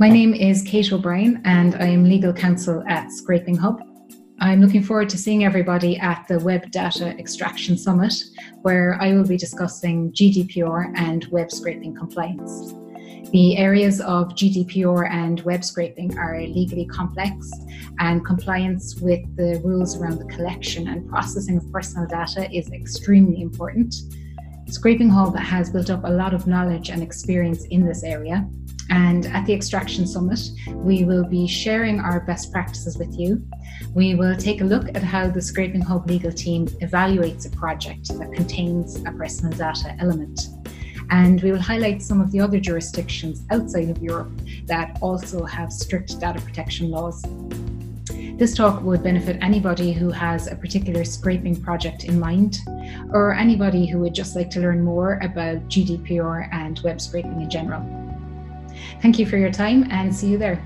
My name is Kate O'Brien and I am legal counsel at Scraping Hub. I'm looking forward to seeing everybody at the Web Data Extraction Summit, where I will be discussing GDPR and web scraping compliance. The areas of GDPR and web scraping are legally complex, and compliance with the rules around the collection and processing of personal data is extremely important. Scraping Hub has built up a lot of knowledge and experience in this area, and at the Extraction Summit, we will be sharing our best practices with you. We will take a look at how the Scraping Hub legal team evaluates a project that contains a personal data element. And we will highlight some of the other jurisdictions outside of Europe that also have strict data protection laws. This talk would benefit anybody who has a particular scraping project in mind, or anybody who would just like to learn more about GDPR and web scraping in general. Thank you for your time and see you there.